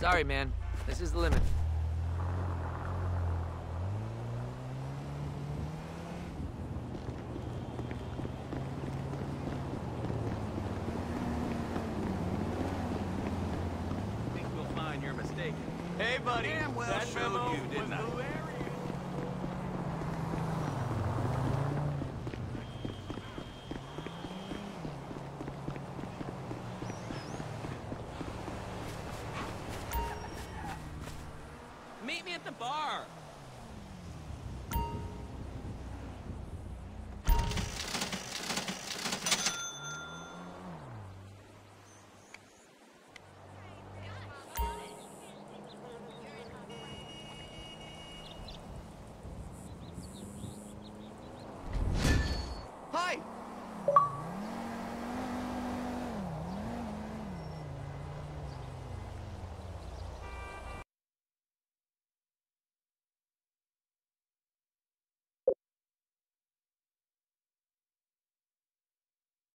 Sorry, man. This is the limit. think we'll find you're mistaken. Hey, buddy. Damn well that showed meet me at the bar.